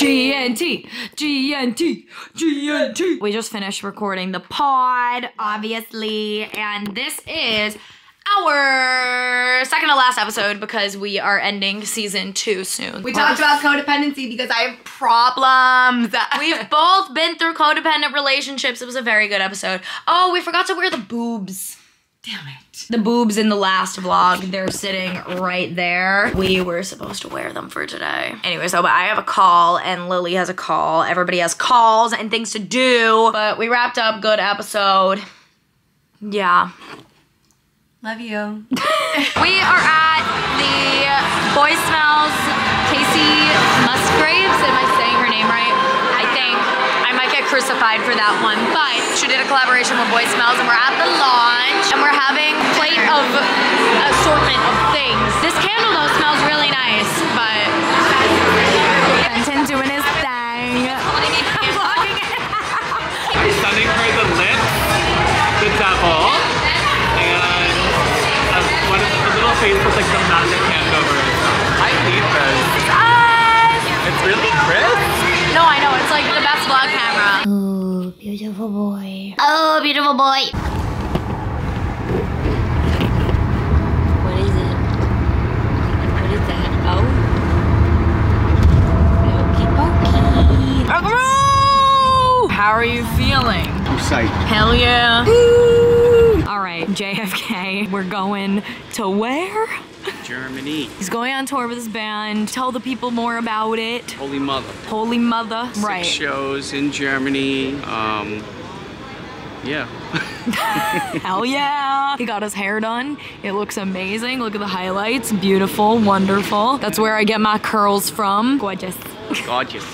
GNT, GNT, GNT. We just finished recording the pod, obviously, and this is our second to last episode because we are ending season two soon. We talked about codependency because I have problems. We've both been through codependent relationships. It was a very good episode. Oh, we forgot to wear the boobs. Damn it. The boobs in the last vlog, they're sitting right there. We were supposed to wear them for today. Anyway, so but I have a call and Lily has a call. Everybody has calls and things to do. But we wrapped up, good episode. Yeah. Love you. We are at the Boy Smells Kacey Musgraves. Am I saying her name right? I think. I might get crucified for that one. But she did a collaboration with Boy Smells and we're at the launch and we're having a plate of assortment of things. This candle though smells really nice, but Oh, beautiful boy. What is it? What is that? Oh. Pokey pokey. How are you feeling? I'm psyched. Hell yeah. All right, JFK, we're going to where? Germany. He's going on tour with his band. Tell the people more about it. Holy mother. Holy Mother. Six right. shows in Germany. Um, yeah. Hell yeah. He got his hair done. It looks amazing. Look at the highlights. Beautiful, wonderful. That's where I get my curls from. Gorgeous. Gorgeous.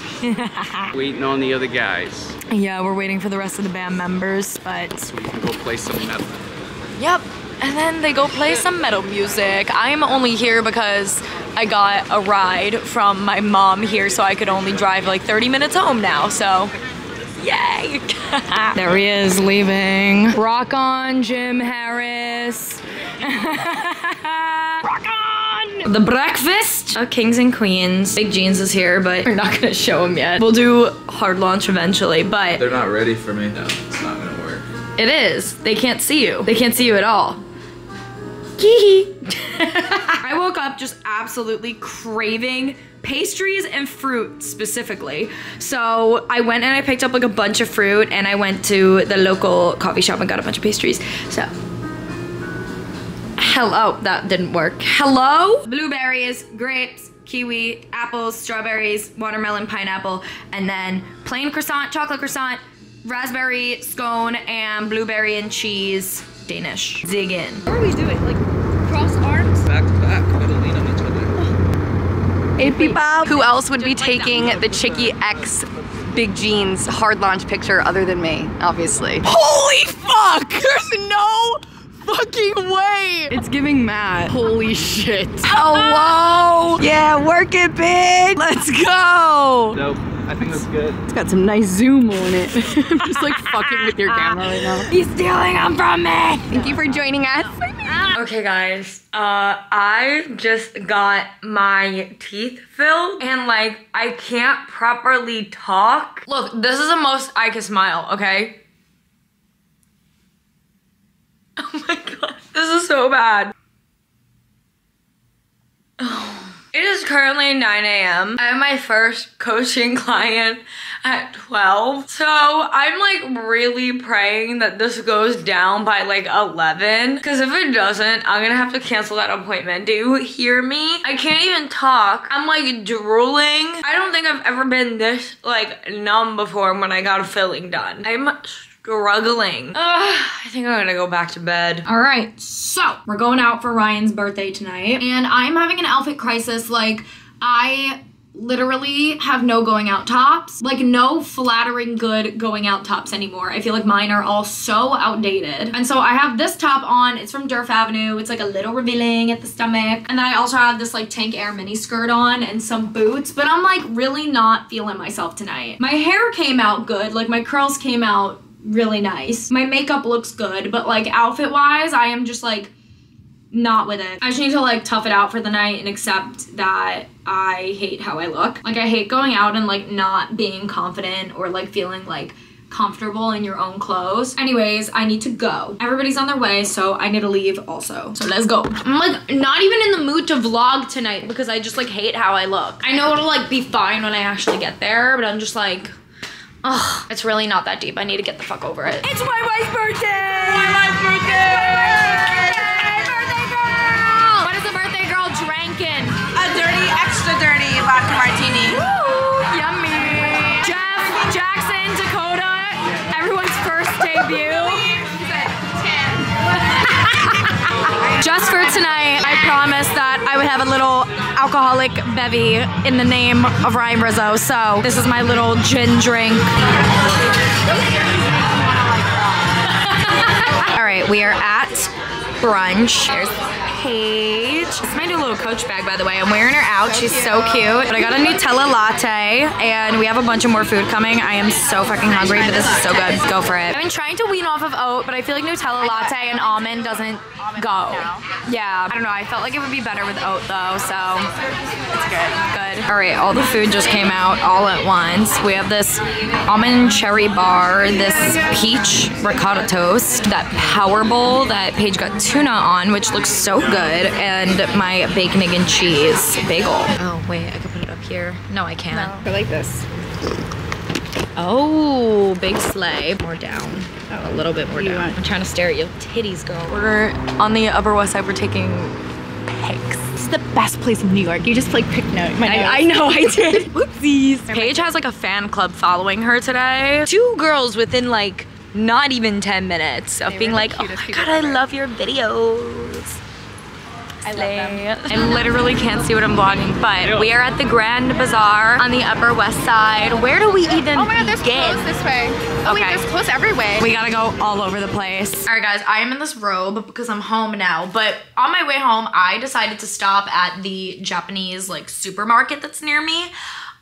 Waiting on the other guys Yeah, we're waiting for the rest of the band members, but so we can go play some metal. Yep. And then they go play some metal music. I'm only here because I got a ride from my mom here, so I could only drive like 30 minutes home now. So, yay! There he is leaving. Rock on, Jim Harris. Rock on! The breakfast. Uh, Kings and Queens. Big Jeans is here, but we're not gonna show him yet. We'll do hard launch eventually, but They're not ready for me. No, it's not gonna work. it is. They can't see you. They can't see you at all. Kee I woke just absolutely craving pastries and fruit specifically. So I went and I picked up like a bunch of fruit and I went to the local coffee shop and got a bunch of pastries. So Hello, that didn't work. Hello? Blueberries, grapes, kiwi, apples, strawberries, watermelon, pineapple, and then plain croissant, chocolate croissant, raspberry scone, and blueberry and cheese Danish. Dig in. What are we doing? Like cross arms? Back to back, gotta lean on each other. Who else would be taking the Chickee X Big Jeans hard launch picture other than me, obviously? Holy fuck! There's no fucking way! It's giving Matt. Holy shit. Hello! Yeah, work it, bitch! Let's go! Nope. I think that's good. It's got some nice zoom on it. I'm just like fucking with your camera right now. He's stealing them from me. Thank you for joining us. Okay, guys. Uh, I just got my teeth filled and like I can't properly talk. Look, this is the most I can smile, okay? Oh my god. This is so bad. It is currently 9 a.m. I have my first coaching client at 12. So I'm like really praying that this goes down by like 11. Because if it doesn't, I'm gonna have to cancel that appointment. Do you hear me? I can't even talk. I'm like drooling. I don't think I've ever been this like numb before when I got a filling done. I'm struggling. Ugh, I think I'm gonna go back to bed. All right, so we're going out for Ryan's birthday tonight, and I'm having an outfit crisis. Like, I literally have no going out tops, like no flattering good going out tops anymore. I feel like mine are all so outdated. And so I have this top on, it's from Durf Avenue. It's like a little revealing at the stomach. And then I also have this like tank air mini skirt on and some boots, but I'm like really not feeling myself tonight. My hair came out good, like my curls came out really nice. My makeup looks good, but like outfit wise, I am just like not with it. I just need to like tough it out for the night and accept that I hate how I look. Like I hate going out and like not being confident or like feeling like comfortable in your own clothes. Anyways, I need to go. Everybody's on their way, so I need to leave also. So let's go. I'm like not even in the mood to vlog tonight because I just like hate how I look. I know it'll like be fine when I actually get there, but I'm just like, ugh, it's really not that deep. I need to get the fuck over it. It's my wife's birthday! My wife's birthday! Birthday girl! What is the birthday girl drinking? A dirty, extra dirty vodka martini. Woo! Yummy! Jeff, Jackson, Dakota, everyone's first debut. Just for tonight, I promised that I would have a little alcoholic bevy in the name of Ryan Rizzo. So this is my little gin drink. All right, we are at brunch. There's Paige. This is my new little coach bag, by the way. I'm wearing her out. She's so cute. But I got a Nutella latte, and we have a bunch of more food coming. I am so fucking hungry, but this is so good. Go for it. I've been trying to wean off of oat, but I feel like Nutella latte and almond doesn't go. Yeah, I don't know. I felt like it would be better with oat though, so it's good. Good. All right, all the food just came out all at once. We have this almond cherry bar, this peach ricotta toast, that power bowl that Paige got tuna on, which looks so good, and my bacon, egg, and cheese bagel. Oh wait, I can put it up here. No, I can't. I like this. Oh, big sleigh. More down. Oh, a little bit more down. I'm trying to stare at your titties, girl. We're on the Upper West Side. We're taking pics. This is the best place in New York. You just like pick note. My I, I know I did. Whoopsies. Paige has like a fan club following her today. Two girls within like not even 10 minutes of being like, oh my god, I love your videos. I love them. I literally can't see what I'm vlogging, but we are at the Grand Bazaar on the Upper West Side. Where do we even Oh my god, there's begin? clothes this way. Oh wait, Okay. there's clothes everywhere. We gotta go all over the place. All right, guys, I am in this robe because I'm home now. But on my way home, I decided to stop at the Japanese like supermarket that's near me.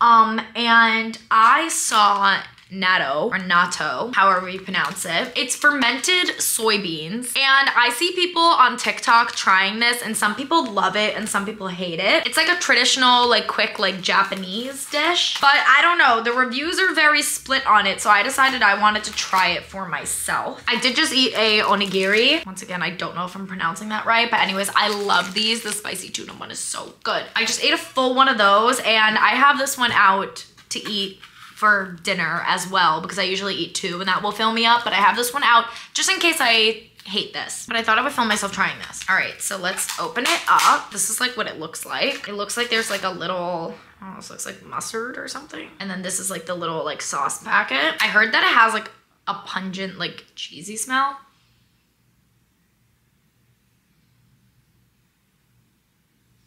Um, and I saw natto or natto, however you pronounce it. It's fermented soybeans. And I see people on TikTok trying this and some people love it and some people hate it. It's like a traditional, like quick, like Japanese dish. But I don't know, the reviews are very split on it. So I decided I wanted to try it for myself. I did just eat a onigiri. Once again, I don't know if I'm pronouncing that right. But anyways, I love these. The spicy tuna one is so good. I just ate a full one of those and I have this one out to eat for dinner as well because I usually eat two and that will fill me up. But I have this one out just in case I hate this. But I thought I would film myself trying this. All right, so let's open it up. This is like what it looks like. It looks like there's like a little, oh, this looks like mustard or something. And then this is like the little like sauce packet. I heard that it has like a pungent like cheesy smell.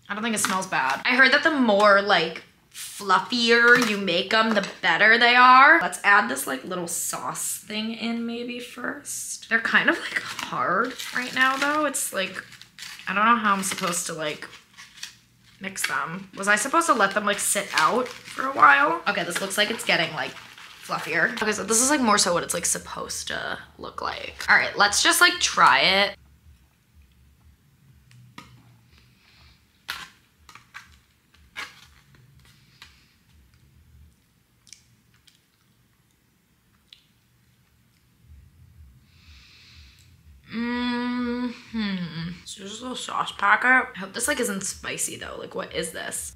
I don't think it smells bad. I heard that the more like fluffier you make them, the better they are. Let's add this like little sauce thing in maybe first. They're kind of like hard right now though. It's like, I don't know how I'm supposed to like mix them. Was I supposed to let them like sit out for a while? Okay, this looks like it's getting like fluffier. Okay, so this is like more so what it's like supposed to look like. All right, let's just like try it. Mm-hmm. So just a little sauce packet. I hope this like isn't spicy though. Like what is this?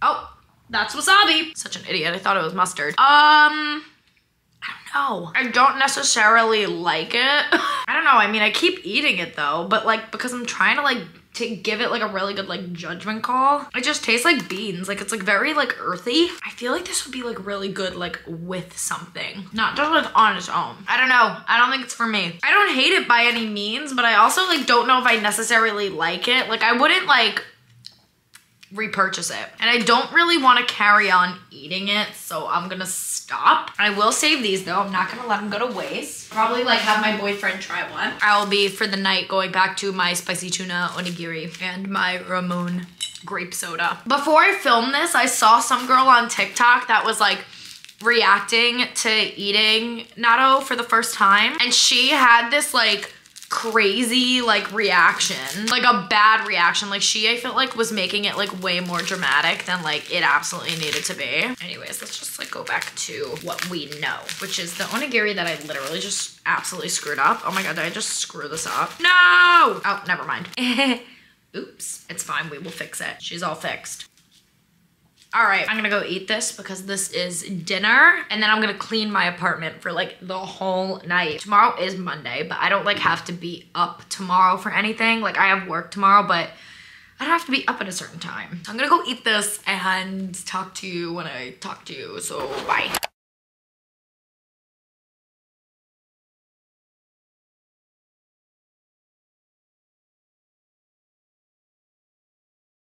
Oh, that's wasabi. Such an idiot. I thought it was mustard. Um, I don't know. I don't necessarily like it. I don't know. I mean, I keep eating it though, but like because I'm trying to like to give it like a really good like judgment call. It just tastes like beans. Like it's like very like earthy. I feel like this would be like really good like with something, not just like on its own. I don't know. I don't think it's for me. I don't hate it by any means, but I also like don't know if I necessarily like it. Like I wouldn't like repurchase it. And I don't really want to carry on eating it, so I'm gonna stop. I will save these though. I'm not gonna let them go to waste. Probably like have my boyfriend try one. I'll be for the night going back to my spicy tuna onigiri and my Ramune grape soda. Before I filmed this, I saw some girl on TikTok that was like reacting to eating natto for the first time. And she had this like crazy like reaction, like a bad reaction. Like she, I felt like was making it like way more dramatic than like it absolutely needed to be. Anyways, let's just like go back to what we know, which is the onigiri that I literally just absolutely screwed up. Oh my God, did I just screw this up? No! Oh, never mind. Oops, it's fine, we will fix it. She's all fixed. All right, I'm gonna go eat this because this is dinner and then I'm gonna clean my apartment for like the whole night. Tomorrow is Monday, but I don't like have to be up tomorrow for anything. Like I have work tomorrow, but I don't have to be up at a certain time. So I'm gonna go eat this and talk to you when I talk to you, so bye.